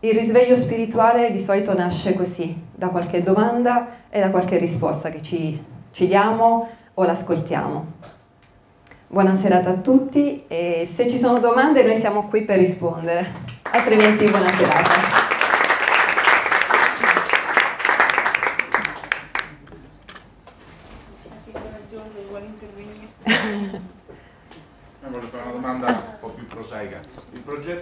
Il risveglio spirituale di solito nasce così, da qualche domanda e da qualche risposta che ci, ci diamo o l'ascoltiamo. Buona serata a tutti e se ci sono domande noi siamo qui per rispondere, altrimenti buona serata. Volevo fare una domanda un po' più prosaica.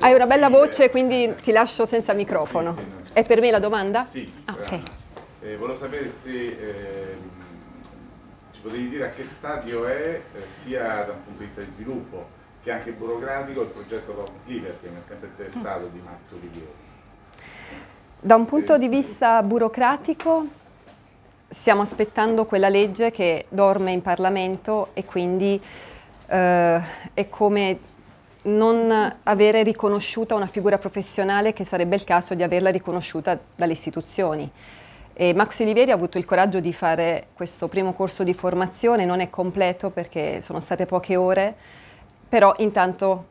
Hai una bella voce, quindi ti lascio senza microfono. Sì, sì. È per me la domanda? Sì, Ah, ok. eh, volevo sapere se ehm, ci potevi dire a che stadio è, eh, sia da un punto di vista di sviluppo che anche burocratico, il progetto Top Giver, che mi è sempre interessato di Max Olivieri. Da un punto di sì. vista burocratico stiamo aspettando quella legge che dorme in Parlamento e quindi eh, è come non avere riconosciuta una figura professionale che sarebbe il caso di averla riconosciuta dalle istituzioni. E Max Olivieri ha avuto il coraggio di fare questo primo corso di formazione, non è completo perché sono state poche ore, però intanto,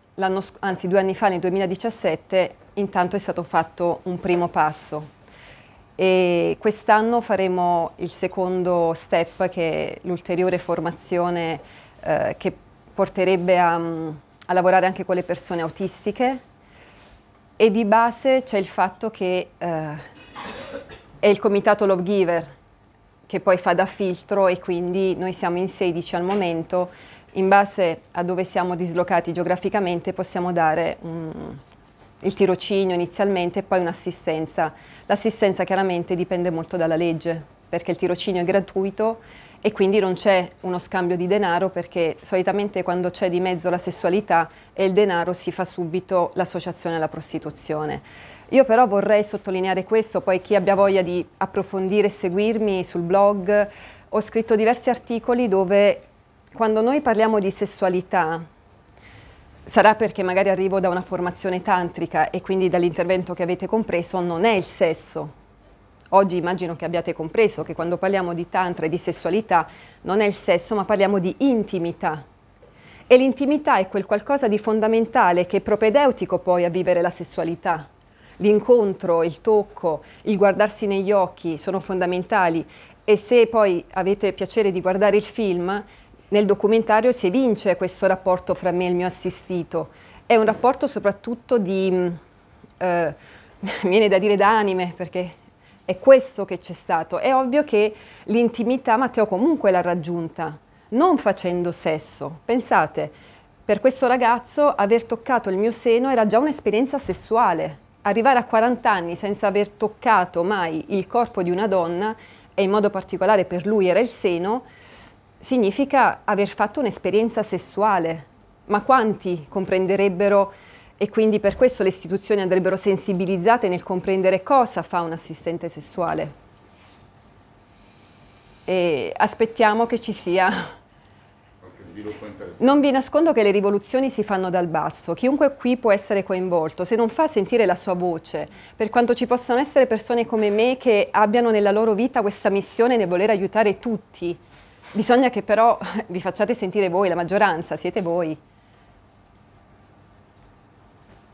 anzi due anni fa, nel 2017, intanto è stato fatto un primo passo. E quest'anno faremo il secondo step, che è l'ulteriore formazione eh, che porterebbe a, a lavorare anche con le persone autistiche. E di base c'è il fatto che eh, è il comitato Love Giver che poi fa da filtro e quindi noi siamo in 16 al momento. In base a dove siamo dislocati geograficamente possiamo dare un, il tirocinio inizialmente e poi un'assistenza. L'assistenza chiaramente dipende molto dalla legge, perché il tirocinio è gratuito e quindi non c'è uno scambio di denaro perché solitamente quando c'è di mezzo la sessualità e il denaro si fa subito l'associazione alla prostituzione. Io però vorrei sottolineare questo, poi chi abbia voglia di approfondire e seguirmi sul blog, ho scritto diversi articoli dove quando noi parliamo di sessualità Sarà perché magari arrivo da una formazione tantrica e quindi dall'intervento che avete compreso non è il sesso. Oggi immagino che abbiate compreso che quando parliamo di tantra e di sessualità non è il sesso, ma parliamo di intimità. E l'intimità è quel qualcosa di fondamentale che è propedeutico poi a vivere la sessualità. L'incontro, il tocco, il guardarsi negli occhi sono fondamentali e se poi avete piacere di guardare il film, nel documentario si evince questo rapporto fra me e il mio assistito. È un rapporto soprattutto di, mh, eh, viene da dire da anime, perché è questo che c'è stato. È ovvio che l'intimità Matteo comunque l'ha raggiunta, non facendo sesso. Pensate, per questo ragazzo aver toccato il mio seno era già un'esperienza sessuale. Arrivare a 40 anni senza aver toccato mai il corpo di una donna, e in modo particolare per lui era il seno, significa aver fatto un'esperienza sessuale. Ma quanti comprenderebbero e quindi per questo le istituzioni andrebbero sensibilizzate nel comprendere cosa fa un assistente sessuale? E aspettiamo che ci sia. Non vi nascondo che le rivoluzioni si fanno dal basso, chiunque qui può essere coinvolto, se non fa sentire la sua voce, per quanto ci possano essere persone come me che abbiano nella loro vita questa missione nel voler aiutare tutti, bisogna che però vi facciate sentire voi, la maggioranza, siete voi.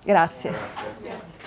Grazie. Grazie.